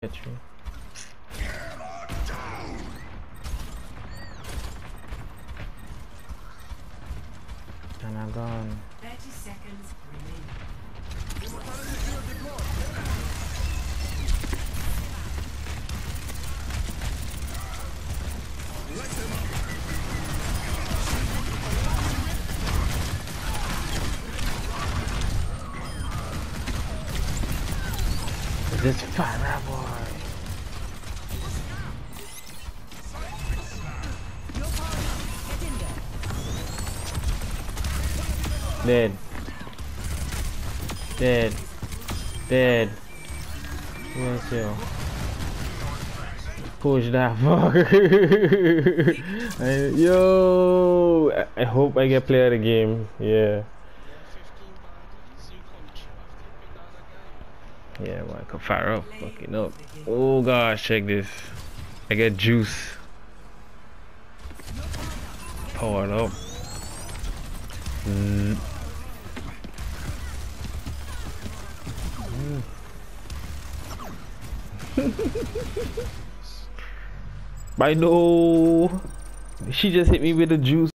Get you. And I'm gone. 30 seconds This fire boy. Dead. Dead. Dead. Where's you? Push that fucker. Yo, I- hope I get play the game. Yeah. Yeah, man, come fire up, fucking up. Oh gosh, check this. I get juice. Pour it up. Mm. I know. She just hit me with the juice.